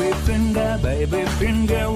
Baby finger, baby finger,